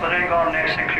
Let it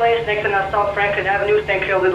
Place next to South Franklin Avenue, clear of the